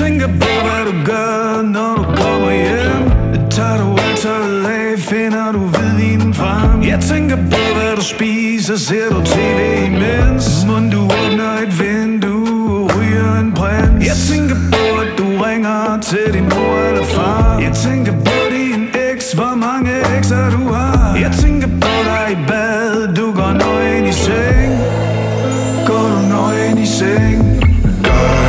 tænker på, hvad du gør, når du kommer hjem. Det Tager du altid af, finder du hvidvinen frem Jeg tænker på, hvad du spiser, ser du tv imens? Mund du åbner et vindue og ryger en prins. Jeg tænker på, at du ringer til din mor eller far. Jeg tænker på din eks, hvor mange ekser du har? Jeg tænker på dig i bad, du går nøgen i seng. Går du nøgen i seng? Går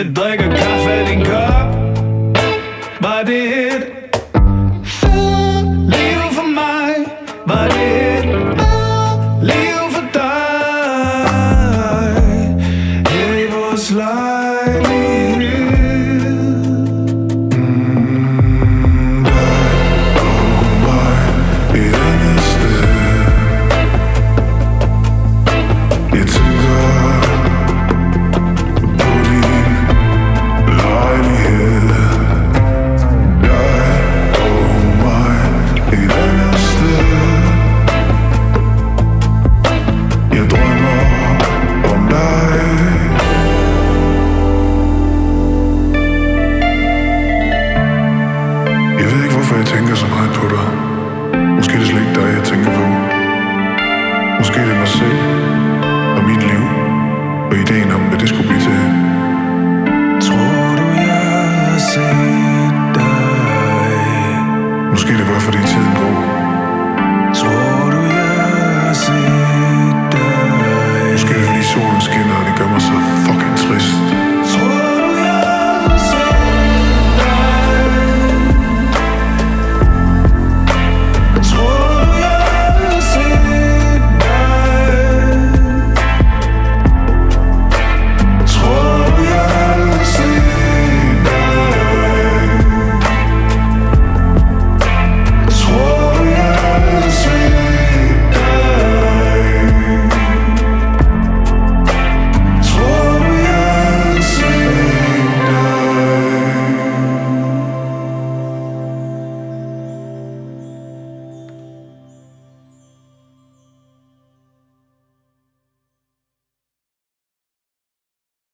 Jeg drikker kaffe af din kop. Var det et. Hvorfor jeg tænker så meget på dig. Måske er det slet ikke dig, jeg tænker på. Måske er det mig selv og mit liv og ideen om, hvad det skulle blive til. Tror du, jeg har set dig? Måske er det bare, fordi tiden går. Tror du, jeg har set dig? Måske er det, fordi solen skinner, og det gør mig